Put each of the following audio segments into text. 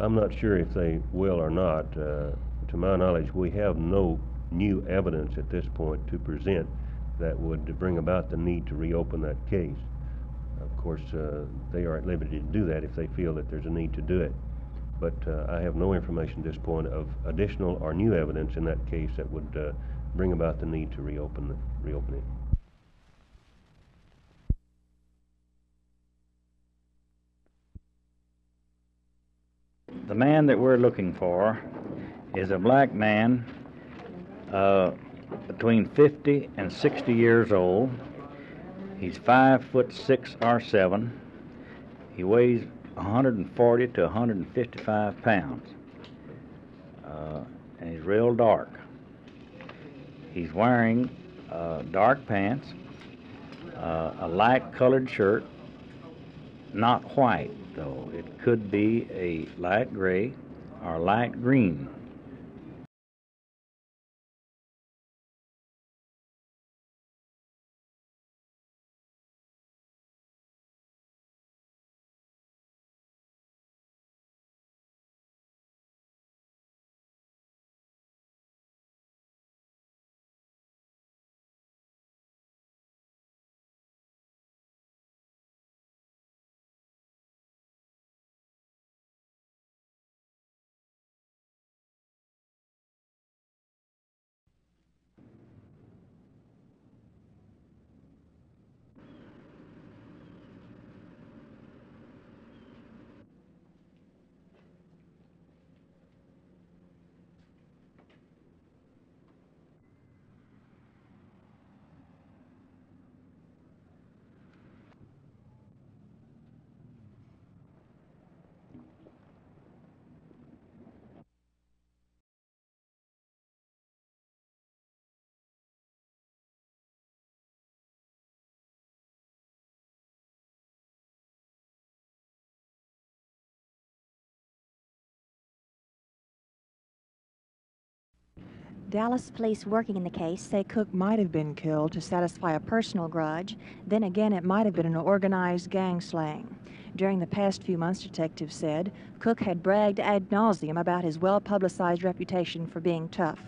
I'm not sure if they will or not. Uh, to my knowledge, we have no new evidence at this point to present that would bring about the need to reopen that case. Of course, uh, they are at liberty to do that if they feel that there's a need to do it. But uh, I have no information at this point of additional or new evidence in that case that would uh, bring about the need to reopen, the, reopen it. The man that we're looking for is a black man uh, between 50 and 60 years old. He's five foot six or seven. He weighs 140 to 155 pounds. Uh, and he's real dark. He's wearing uh, dark pants, uh, a light colored shirt, not white though. It could be a light gray or light green. Dallas police working in the case say Cook might have been killed to satisfy a personal grudge. Then again, it might have been an organized gang slaying. During the past few months, detectives said, Cook had bragged ad nauseum about his well publicized reputation for being tough.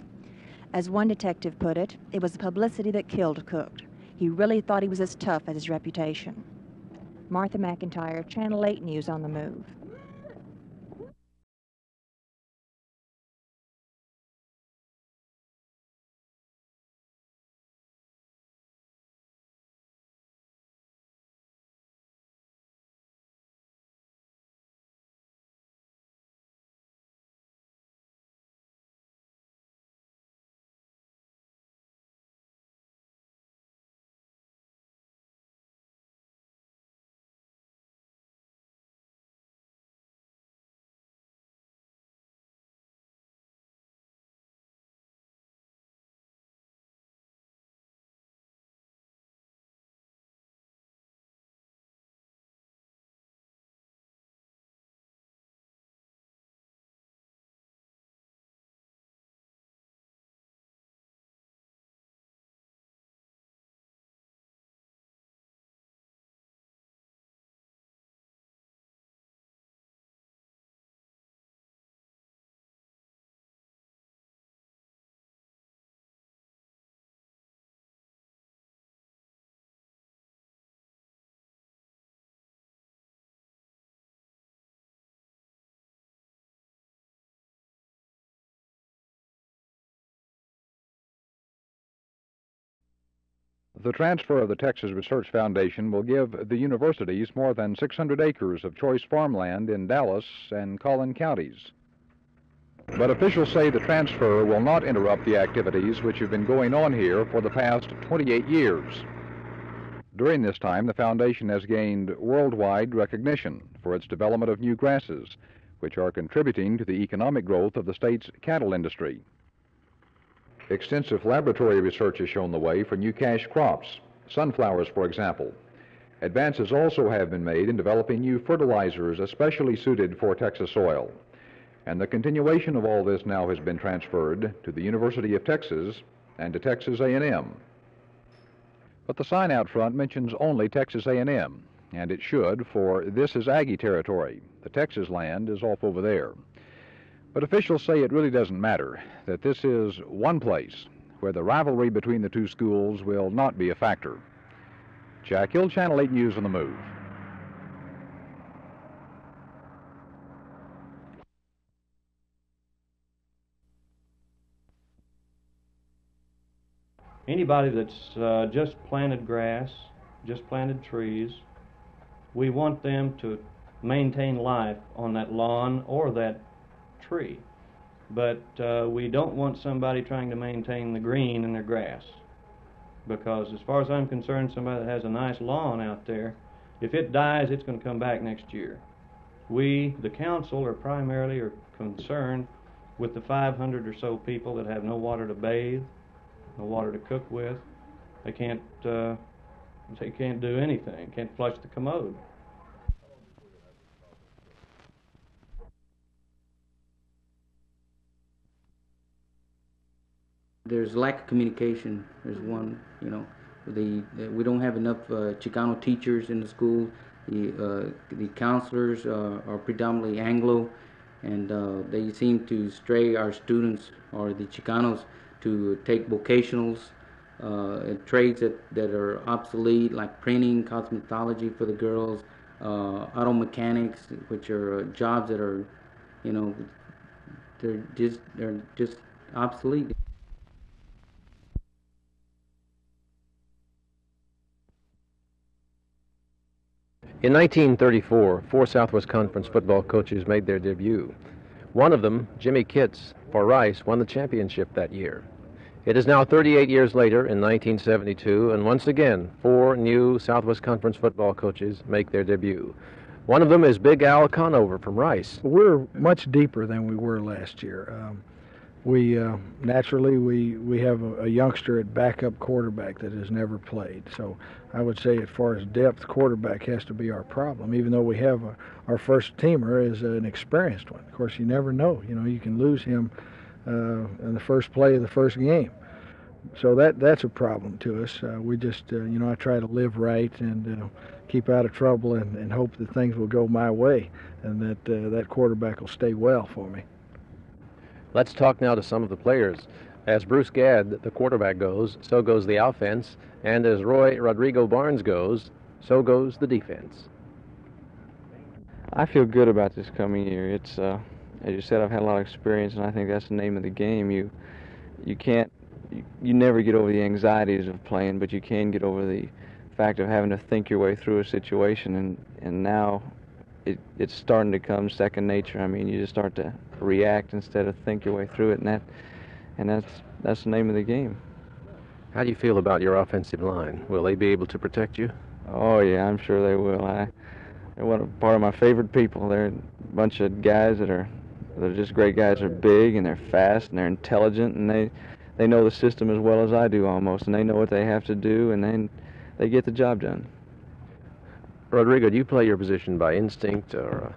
As one detective put it, it was the publicity that killed Cook. He really thought he was as tough as his reputation. Martha McIntire, Channel 8 News on the Move. The transfer of the Texas Research Foundation will give the universities more than 600 acres of choice farmland in Dallas and Collin counties. But officials say the transfer will not interrupt the activities which have been going on here for the past 28 years. During this time, the foundation has gained worldwide recognition for its development of new grasses, which are contributing to the economic growth of the state's cattle industry. Extensive laboratory research has shown the way for new cash crops, sunflowers, for example. Advances also have been made in developing new fertilizers especially suited for Texas soil. And the continuation of all this now has been transferred to the University of Texas and to Texas A&M. But the sign out front mentions only Texas A&M. and it should, for this is Aggie territory. The Texas land is off over there. But officials say it really doesn't matter, that this is one place where the rivalry between the two schools will not be a factor. Jack Hill, Channel 8 News on the Move. Anybody that's uh, just planted grass, just planted trees, we want them to maintain life on that lawn or that tree. But uh, we don't want somebody trying to maintain the green in their grass. Because as far as I'm concerned, somebody that has a nice lawn out there, if it dies, it's going to come back next year. We, the council, are primarily are concerned with the 500 or so people that have no water to bathe, no water to cook with. They can't, uh, they can't do anything, can't flush the commode. There's lack of communication. There's one, you know, the, the we don't have enough uh, Chicano teachers in the school. The uh, the counselors uh, are predominantly Anglo, and uh, they seem to stray our students or the Chicanos to take vocationals, uh, trades that, that are obsolete, like printing, cosmetology for the girls, auto mechanics, which are jobs that are, you know, they're just they're just obsolete. In 1934, four Southwest Conference football coaches made their debut. One of them, Jimmy Kitts, for Rice, won the championship that year. It is now 38 years later in 1972, and once again, four new Southwest Conference football coaches make their debut. One of them is Big Al Conover from Rice. We're much deeper than we were last year. Um, we uh, naturally we we have a, a, youngster at backup quarterback that has never played. So I would say, as far as depth, quarterback has to be our problem. Even though we have a, our first teamer is an experienced one. Of course, you never know. You know, you can lose him uh, in the first play of the first game. So that that's a problem to us. Uh, we just uh, you know I try to live right and uh, keep out of trouble and, and hope that things will go my way and that uh, that quarterback will stay well for me. Let's talk now to some of the players. As Bruce Gadd, the quarterback, goes, so goes the offense. And as Roy Rodrigo Barnes goes, so goes the defense. I feel good about this coming year. It's, uh, as you said, I've had a lot of experience, and I think that's the name of the game. You, you can't, you, you never get over the anxieties of playing, but you can get over the fact of having to think your way through a situation. And, and now it, it's starting to come second nature. I mean, you just start to react instead of think your way through it, and that and that's that's the name of the game. How do you feel about your offensive line? Will they be able to protect you? Oh yeah, I'm sure they will. I they're one of, part of my favorite people. They're a bunch of guys that are they're just great guys. They're big and they're fast and they're intelligent and they they know the system as well as I do almost, and they know what they have to do, and then they get the job done. Rodrigo, do you play your position by instinct or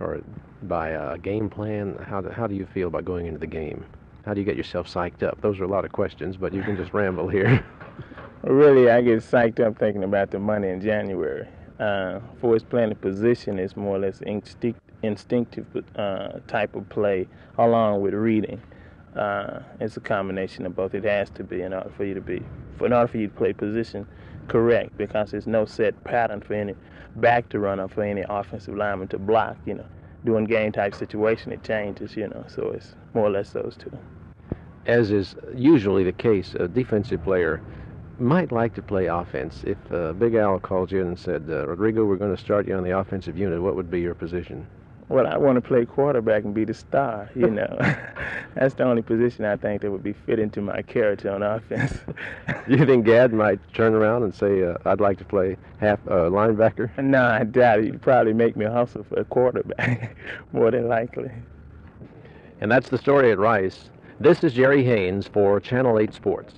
uh, or by a game plan? How do, how do you feel about going into the game? How do you get yourself psyched up? Those are a lot of questions, but you can just ramble here. really, I get psyched up thinking about the money in January. Uh, for his playing position, it's more or less instinct, instinctive uh, type of play, along with reading. Uh, it's a combination of both. It has to be in order for you to be, for in order for you to play position correct because there's no set pattern for any back to run or for any offensive lineman to block, you know. Doing game type situation, it changes, you know, so it's more or less those two. As is usually the case, a defensive player might like to play offense. If uh, Big Al called you and said, uh, Rodrigo, we're going to start you on the offensive unit, what would be your position? Well, I want to play quarterback and be the star. You know, that's the only position I think that would be fitting to my character on offense. you think Gadd might turn around and say, uh, "I'd like to play half uh, linebacker"? No, I doubt it. He'd probably make me hustle for a quarterback, more than likely. And that's the story at Rice. This is Jerry Haynes for Channel 8 Sports.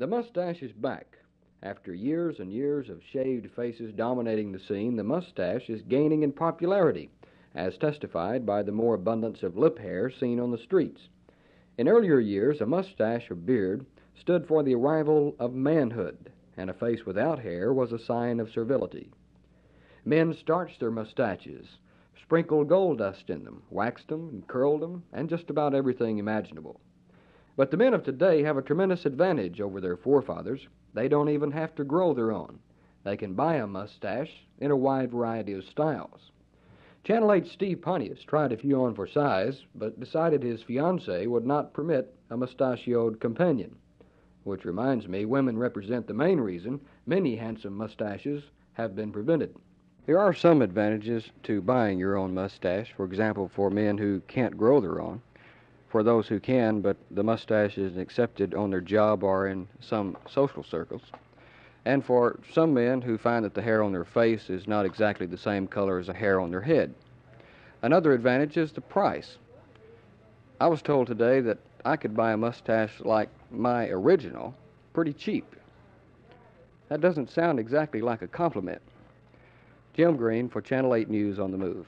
The mustache is back. After years and years of shaved faces dominating the scene, the mustache is gaining in popularity, as testified by the more abundance of lip hair seen on the streets. In earlier years, a mustache or beard stood for the arrival of manhood, and a face without hair was a sign of servility. Men starched their mustaches, sprinkled gold dust in them, waxed them, and curled them, and just about everything imaginable. But the men of today have a tremendous advantage over their forefathers. They don't even have to grow their own. They can buy a mustache in a wide variety of styles. Channel 8's Steve Pontius tried a few on for size, but decided his fiancee would not permit a mustachioed companion. Which reminds me, women represent the main reason many handsome mustaches have been prevented. There are some advantages to buying your own mustache, for example, for men who can't grow their own for those who can, but the mustache is accepted on their job or in some social circles. And for some men who find that the hair on their face is not exactly the same color as the hair on their head. Another advantage is the price. I was told today that I could buy a mustache like my original pretty cheap. That doesn't sound exactly like a compliment. Jim Green for Channel 8 News on the Move.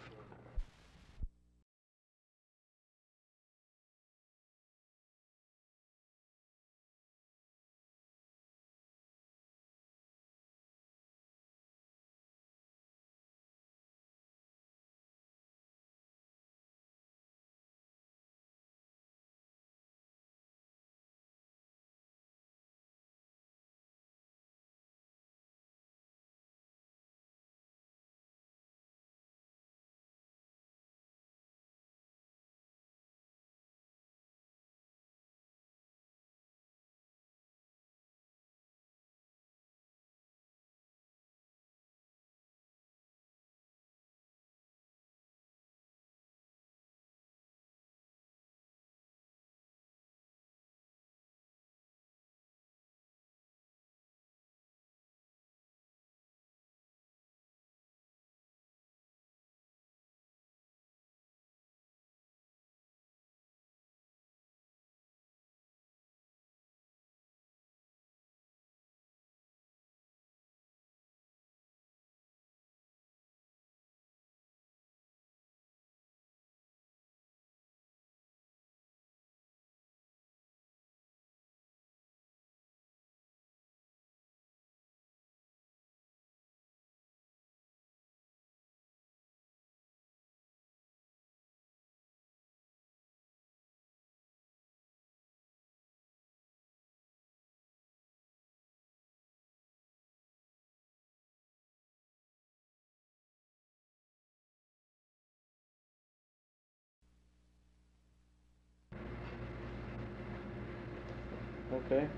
Okay.